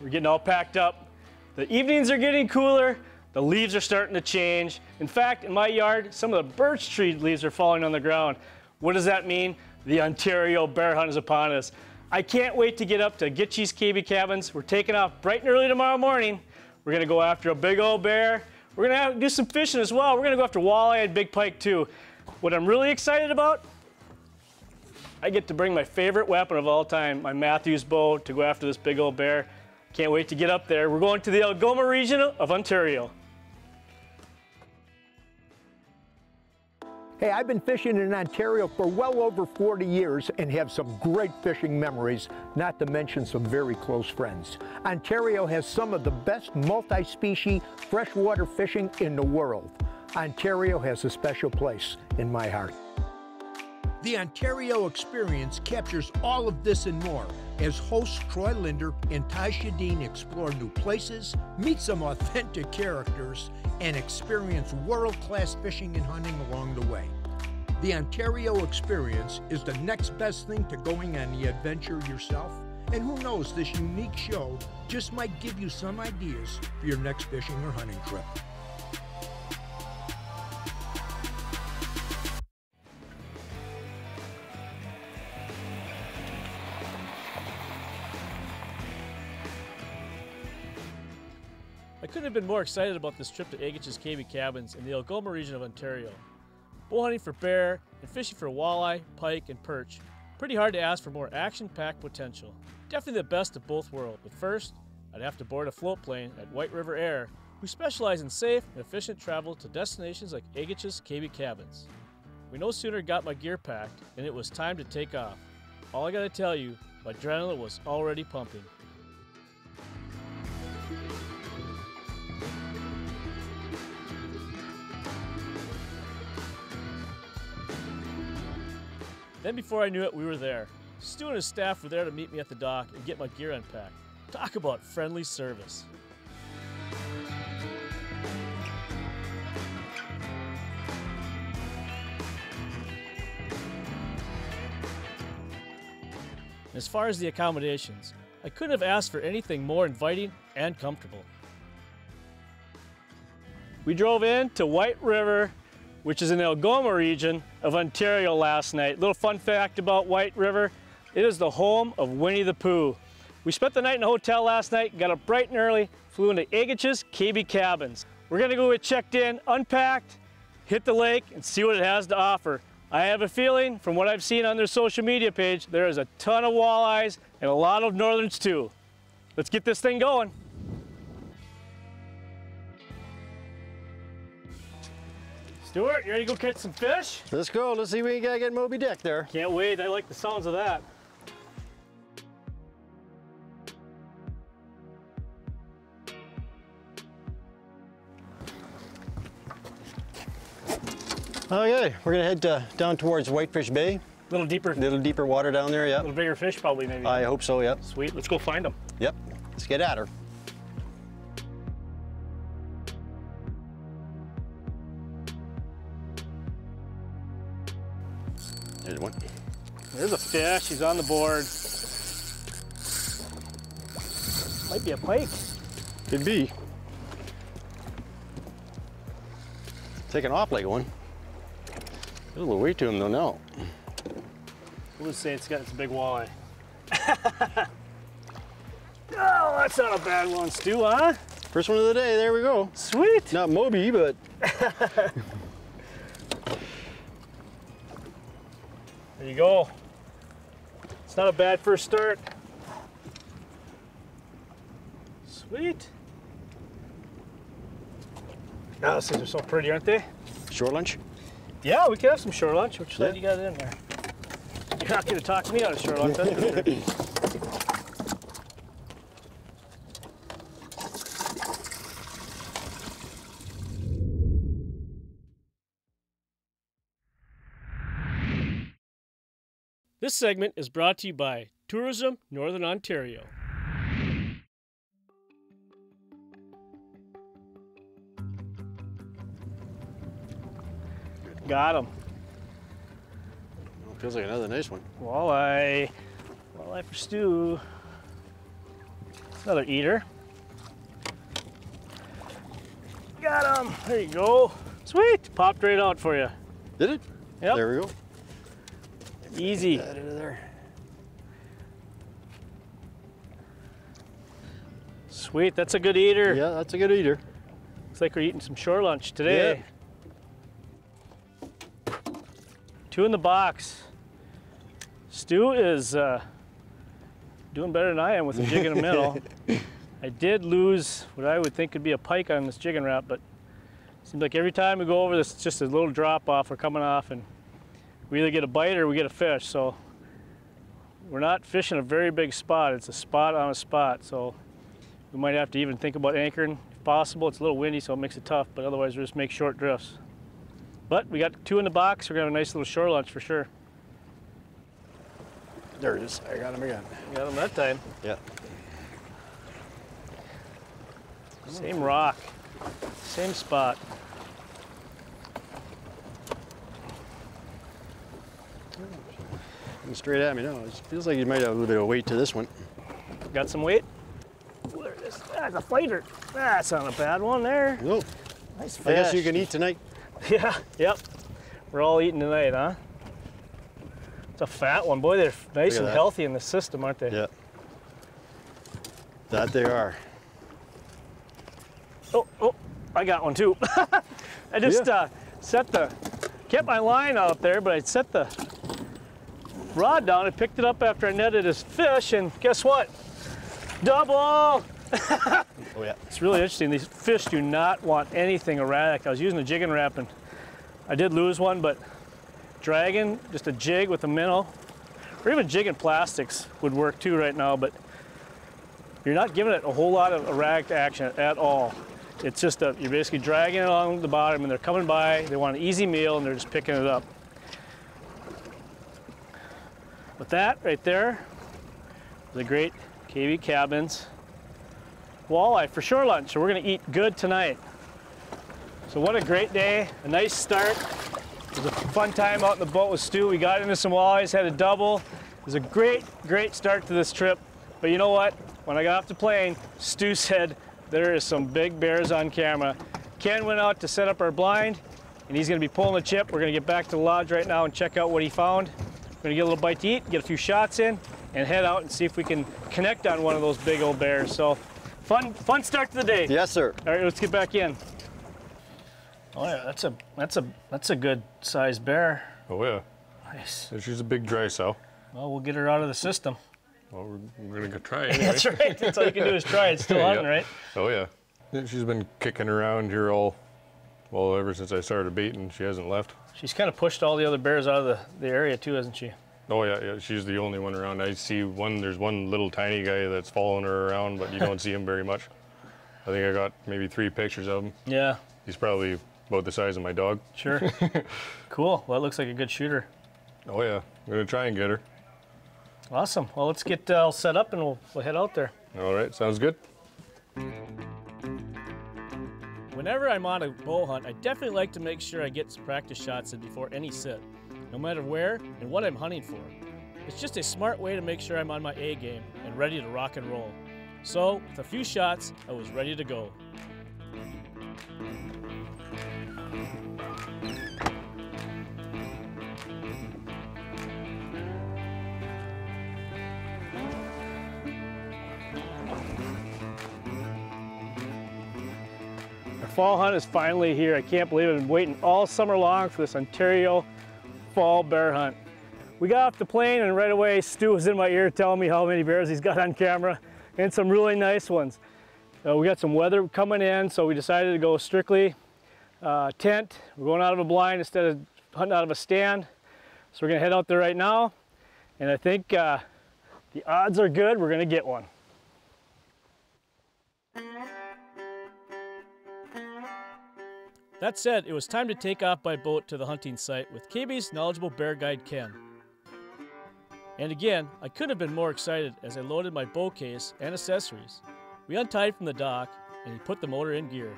We're getting all packed up. The evenings are getting cooler. The leaves are starting to change. In fact, in my yard, some of the birch tree leaves are falling on the ground. What does that mean? The Ontario bear hunt is upon us. I can't wait to get up to Gitchie's Kaby Kabins. We're taking off bright and early tomorrow morning. We're gonna go after a big old bear. We're gonna do some fishing as well. We're gonna go after walleye and big pike too. What I'm really excited about, I get to bring my favorite weapon of all time, my Mathews bow, to go after this big old bear. Can't wait to get up there. We're going to the Algoma region of Ontario. Hey, I've been fishing in Ontario for well over 40 years and have some great fishing memories, not to mention some very close friends. Ontario has some of the best multi-species freshwater fishing in the world. Ontario has a special place in my heart. The Ontario experience captures all of this and more as hosts Troy Lindner and Ty Sjodin explore new places, meet some authentic characters, and experience world-class fishing and hunting along the way. The Ontario experience is the next best thing to going on the adventure yourself, and who knows, this unique show just might give you some ideas for your next fishing or hunting trip. Have been more excited about this trip to Agich's Kaby Kabins in the Algoma region of Ontario. Bow hunting for bear and fishing for walleye, pike, and perch. Pretty hard to ask for more action-packed potential. Definitely the best of both worlds, but first, I'd have to board a float plane at White River Air, who specialize in safe and efficient travel to destinations like Agich's Kaby Kabins. We no sooner got my gear packed and it was time to take off. All I gotta tell you, my adrenaline was already pumping. Then before I knew it, we were there. Stu and his staff were there to meet me at the dock and get my gear unpacked. Talk about friendly service. As far as the accommodations, I couldn't have asked for anything more inviting and comfortable. We drove in to White River, which is in the Algoma region of Ontario last night. Little fun fact about White River, it is the home of Winnie the Pooh. We spent the night in a hotel last night, got up bright and early, flew into Agich's Kaby Kabins. We're gonna go get checked in, unpacked, hit the lake, and see what it has to offer. I have a feeling, from what I've seen on their social media page, there is a ton of walleyes and a lot of northerns too. Let's get this thing going. Stuart, you ready to go catch some fish? Let's go. Let's see if we can get Moby Dick there. Can't wait, I like the sounds of that. Okay, we're gonna head uh, down towards Whitefish Bay. A little deeper, A little deeper water down there, yeah. a little bigger fish probably maybe. I hope so, yep. Sweet, let's go find them. Yep, let's get at her. There's a fish, he's on the board. Might be a pike. Could be. Taking off like one. A little weight to him though now. Would say it's got it's a big walleye? oh, that's not a bad one, Stu, huh? First one of the day, there we go. Sweet. Not Moby, but There you go. Not a bad first start. Sweet. Oh, these things are so pretty, aren't they? short lunch. Yeah, we could have some shore lunch. Which Yeah. you got it in there? You're not going to talk to me out of shore lunch, This segment is brought to you by Tourism Northern Ontario. Got him. Feels like another nice one. Walleye. Walleye for stew. Another eater. Got him. There you go. Sweet. Popped right out for you. Did it? Yep. There we go. Easy. That into there. Sweet. That's a good eater. Yeah, that's a good eater. Looks like we're eating some shore lunch today. Two in the box. Stu is uh, doing better than I am with the jig in the middle. I did lose what I would think could be a pike on this jigging rap, but seems like every time we go over this, it's just a little drop off. We're coming off, and we either get a bite or we get a fish. So we're not fishing a very big spot. It's a spot on a spot. So we might have to even think about anchoring if possible. It's a little windy, so it makes it tough, but otherwise we'll just make short drifts. But we got two in the box. We're gonna have a nice little shore lunch for sure. There it is. I got him again. Got him that time. Yeah. Same rock, same spot. Coming straight at me now. It feels like you might have a little bit of weight to this one. Got some weight? There it is. That's a fighter. That's not a bad one there. Nope. Nice fish. I guess you can eat tonight. Yeah, yep. We're all eating tonight, huh? It's a fat one. Boy, they're nice and that. healthy in the system, aren't they? Yeah. That they are. Oh, oh, I got one too. I just Yeah. uh, set the, kept my line out there, but I set the rod down and picked it up after I netted his fish, and guess what? Double! Oh yeah. It's really interesting. These fish do not want anything erratic. I was using a jigging rap and I did lose one, but dragging just a jig with a minnow, or even jigging plastics would work too right now, but you're not giving it a whole lot of erratic action at all. It's just a, you're basically dragging it along the bottom and they're coming by, they want an easy meal and they're just picking it up. With that right there, the great Kaby Kabins walleye for shore lunch. So we're gonna eat good tonight. So what a great day, a nice start. It was a fun time out in the boat with Stu. We got into some walleyes, had a double. It was a great, great start to this trip. But you know what? When I got off the plane, Stu said there is some big bears on camera. Ken went out to set up our blind and he's gonna be pulling the chip. We're gonna get back to the lodge right now and check out what he found. We're gonna get a little bite to eat, get a few shots in, and head out and see if we can connect on one of those big old bears. So fun, fun start to the day. Yes, sir. All right, let's get back in. Oh yeah, that's a that's a that's a good sized bear. Oh yeah, Nice. She's a big dry sow. Well, we'll get her out of the system. Well, we're, we're gonna go try it. Anyway. That's right. That's all you can do is try. It's still Yeah. hunting, right? Oh yeah. Yeah, She's been kicking around here all, well, ever since I started baiting. She hasn't left. She's kind of pushed all the other bears out of the, the area too, hasn't she? Oh yeah, yeah. She's the only one around. I see one. There's one little tiny guy that's following her around, but you don't see him very much. I think I got maybe three pictures of him. Yeah, He's probably about the size of my dog. sure. cool. Well, it looks like a good shooter. Oh yeah. I'm gonna try and get her. Awesome. Well, let's get uh, all set up and we'll, we'll head out there. All right. Sounds good. Whenever I'm on a bow hunt, I definitely like to make sure I get some practice shots in before any sit, no matter where and what I'm hunting for. It's just a smart way to make sure I'm on my A game and ready to rock and roll. So, with a few shots, I was ready to go. Fall hunt is finally here. I can't believe. I've been waiting all summer long for this Ontario fall bear hunt. We got off the plane and right away Stu was in my ear telling me how many bears he's got on camera and some really nice ones. Uh, we got some weather coming in, so we decided to go strictly uh, tent. We're going out of a blind instead of hunting out of a stand. So we're gonna head out there right now. And I think uh, the odds are good, we're gonna get one. That said, it was time to take off by boat to the hunting site with Kaby's knowledgeable bear guide Ken. And again, I couldn't have been more excited as I loaded my bow case and accessories. We untied from the dock and he put the motor in gear.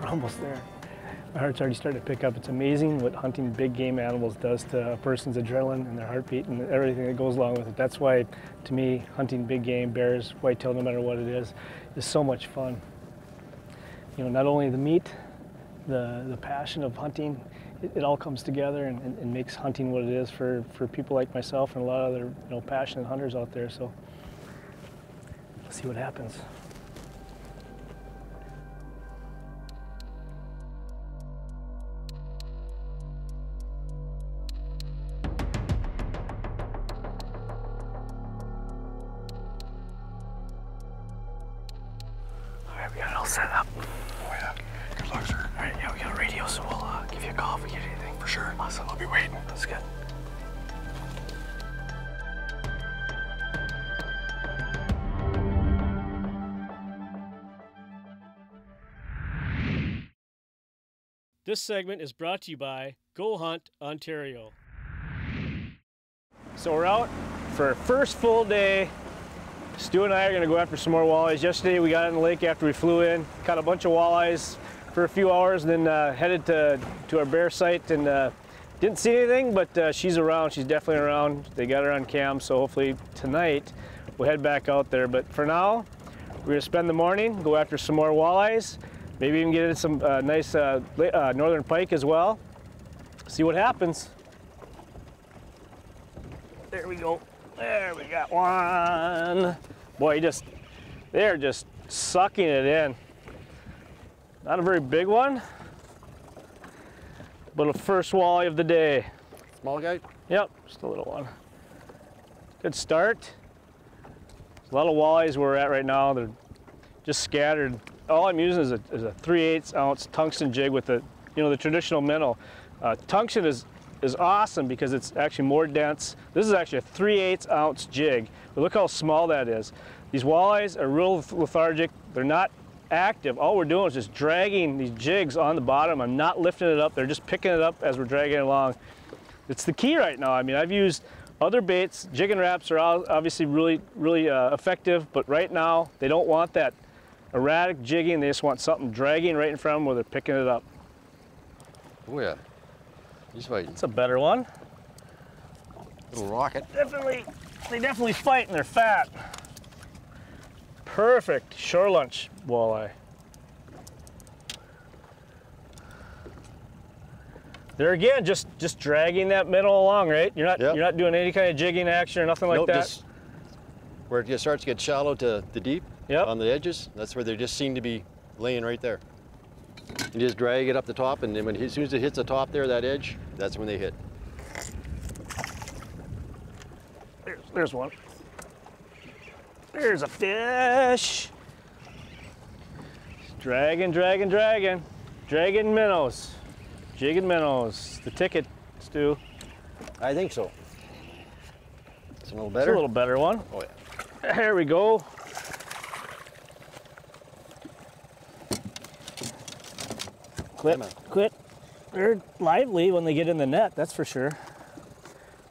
We're almost there. My heart's already starting to pick up. It's amazing what hunting big game animals does to a person's adrenaline and their heartbeat and everything that goes along with it. That's why, to me, hunting big game, bears, whitetail, no matter what it is, is so much fun. You know, not only the meat, the, the passion of hunting, it, it all comes together and, and, and, makes hunting what it is for, for people like myself and a lot of other you know, passionate hunters out there. So, let's see what happens. Set up. Oh yeah. Good luck, sir. All right, yeah, we got a radio, so we'll uh, give you a call if we get anything. For sure. Awesome. I'll be waiting. That's good. This segment is brought to you by Go Hunt Ontario. So we're out for our first full day Stu and I are gonna go after some more walleyes. Yesterday we got in the lake after we flew in, caught a bunch of walleyes for a few hours, and then uh, headed to, to our bear site and uh, didn't see anything, but uh, she's around, she's definitely around. They got her on cam, so hopefully tonight we'll head back out there. But for now, we're gonna spend the morning, go after some more walleyes, maybe even get in some uh, nice uh, uh, northern pike as well. See what happens. There we go. There we got one. Boy, just, they're just sucking it in. Not a very big one, but a first walleye of the day. Small guy? Yep, just a little one. Good start. There's a lot of walleyes where we're at right now. They're just scattered. All I'm using is a, is a 3 8 ounce tungsten jig with the, you know, the traditional minnow. Uh, tungsten is is awesome because it's actually more dense. This is actually a 3 8 ounce jig. But look how small that is. These walleyes are real lethargic. They're not active. All we're doing is just dragging these jigs on the bottom. I'm not lifting it up. They're just picking it up as we're dragging it along. It's the key right now. I mean, I've used other baits. Jigging Raps are obviously really, really uh, effective, but right now they don't want that erratic jigging. They just want something dragging right in front of them where they're picking it up. Oh yeah. He's fighting. It's a better one. Little rocket. Definitely, they definitely fight and they're fat. Perfect shore lunch walleye. There again, just just dragging that middle along, right? You're not yep. you're not doing any kind of jigging action or nothing like nope, that. Just where it starts to get shallow to the deep yep. on the edges. That's where they just seem to be laying right there. You just drag it up the top, and then when, as soon as it hits the top there, that edge, that's when they hit. There's, there's one. There's a fish. Dragging, dragging, dragging. Dragging minnows. Jigging minnows. The ticket, Stu. I think so. It's a little better? It's a little better one. Oh, yeah. There we go. Quit, quit. They're lively when they get in the net, that's for sure.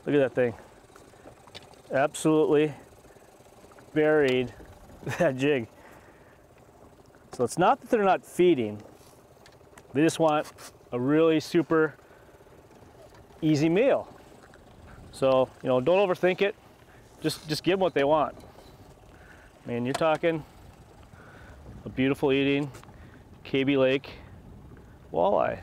Look at that thing. Absolutely buried that jig. So it's not that they're not feeding. They just want a really super easy meal. So, you know, don't overthink it. Just just give them what they want. I mean, you're talking a beautiful eating Kaby Lake walleye.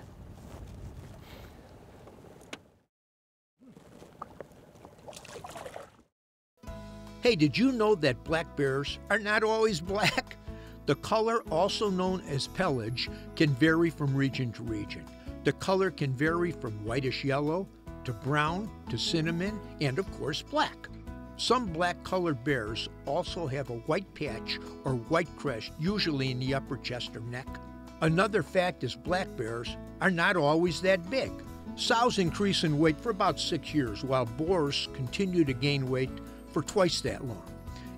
Hey, did you know that black bears are not always black? The color, also known as pelage, can vary from region to region. The color can vary from whitish yellow to brown to cinnamon and, of course, black. Some black colored bears also have a white patch or white crest, usually in the upper chest or neck. Another fact is black bears are not always that big. Sows increase in weight for about six years, while boars continue to gain weight for twice that long.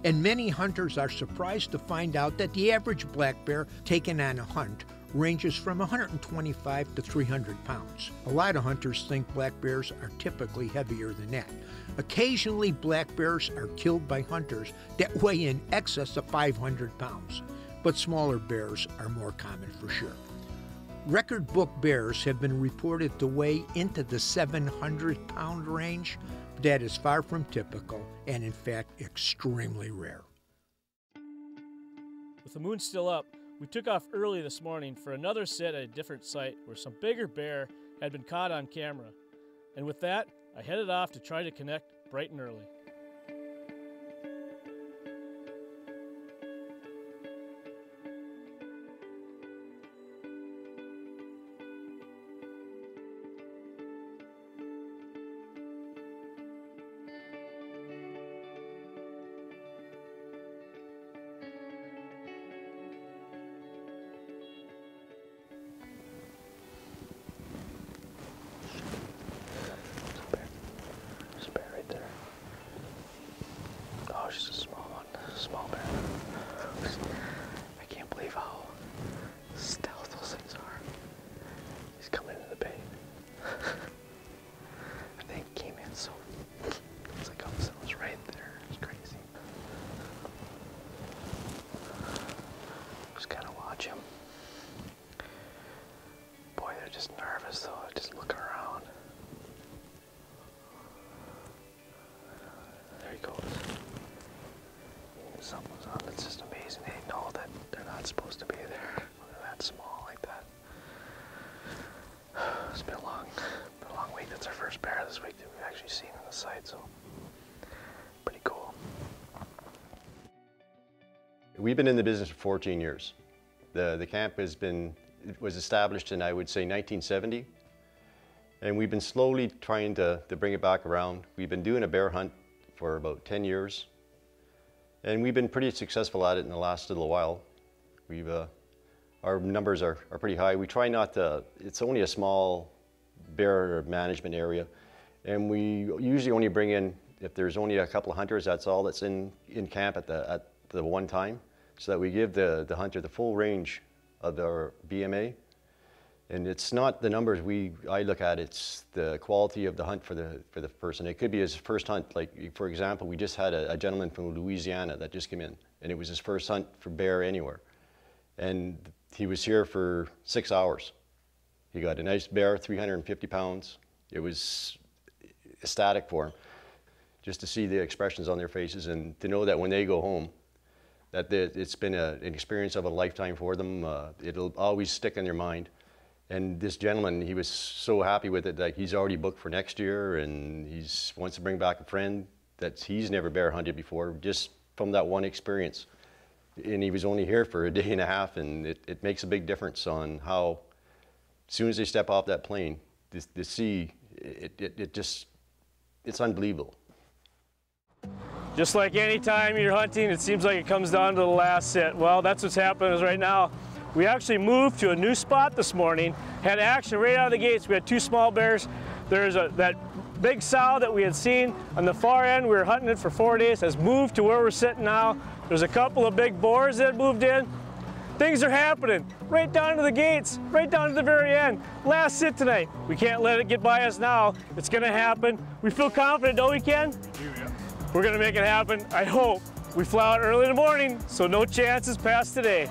And many hunters are surprised to find out that the average black bear taken on a hunt ranges from 125 to 300 pounds. A lot of hunters think black bears are typically heavier than that. Occasionally, black bears are killed by hunters that weigh in excess of 500 pounds but smaller bears are more common for sure. Record book bears have been reported to weigh into the 700 pound range. That is far from typical and, in fact, extremely rare. With the moon still up, we took off early this morning for another sit at a different site where some bigger bear had been caught on camera. And with that, I headed off to try to connect bright and early. It's been a long, been a long week. That's our first bear this week that we've actually seen on the site, so pretty cool. We've been in the business for 14 years. The, the camp has been, it was established in, I would say, 1970. And we've been slowly trying to, to bring it back around. We've been doing a bear hunt for about 10 years. And we've been pretty successful at it in the last little while. We've, uh, our numbers are, are pretty high. We try not to, it's only a small bear management area. And we usually only bring in, if there's only a couple of hunters, that's all that's in, in camp at the, at the one time. So that we give the, the hunter the full range of our BMA. And it's not the numbers we I look at, it's the quality of the hunt for the for the person. It could be his first hunt. Like for example, we just had a, a gentleman from Louisiana that just came in and it was his first hunt for bear anywhere. And he was here for six hours. He got a nice bear, 350 pounds. It was ecstatic for him just to see the expressions on their faces and to know that when they go home, that it's been a, an experience of a lifetime for them. Uh, it'll always stick in their mind. And this gentleman, he was so happy with it that he's already booked for next year and he wants to bring back a friend that he's never bear hunted before just from that one experience. And he was only here for a day and a half and it, it makes a big difference on how, as soon as they step off that plane, the, the sea, it, it, it just, it's unbelievable. Just like any time you're hunting, it seems like it comes down to the last sit. Well, that's what's happening right now. We actually moved to a new spot this morning, had action right out of the gates. We had two small bears. There's a, that big sow that we had seen on the far end. We were hunting it for four days, has moved to where we're sitting now. There's a couple of big boars that moved in. Things are happening right down to the gates, right down to the very end. Last sit tonight. We can't let it get by us now. It's gonna happen. We feel confident, don't we, Ken? We're gonna make it happen, I hope. We fly out early in the morning, so no chances past today.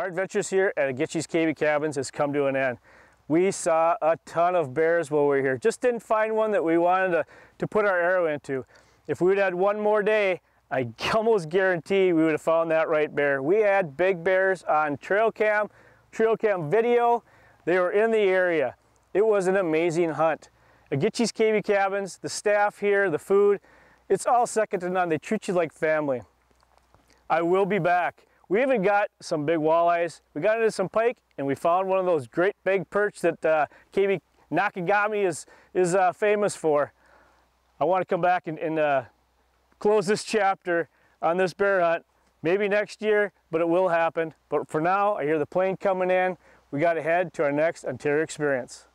Our adventures here at Agitchie's Kaby Kabins has come to an end. We saw a ton of bears while we were here. Just didn't find one that we wanted to, to put our arrow into. If we would have had one more day, I almost guarantee we would have found that right bear. We had big bears on trail cam, trail cam video. They were in the area. It was an amazing hunt. Agitchie's Kaby Kabins, the staff here, the food, it's all second to none. They treat you like family. I will be back. We even got some big walleyes. We got into some pike and we found one of those great big perch that uh, KB Nakagami is, is uh, famous for. I want to come back and, and uh, close this chapter on this bear hunt. Maybe next year, but it will happen. But for now, I hear the plane coming in. We got to head to our next Ontario experience.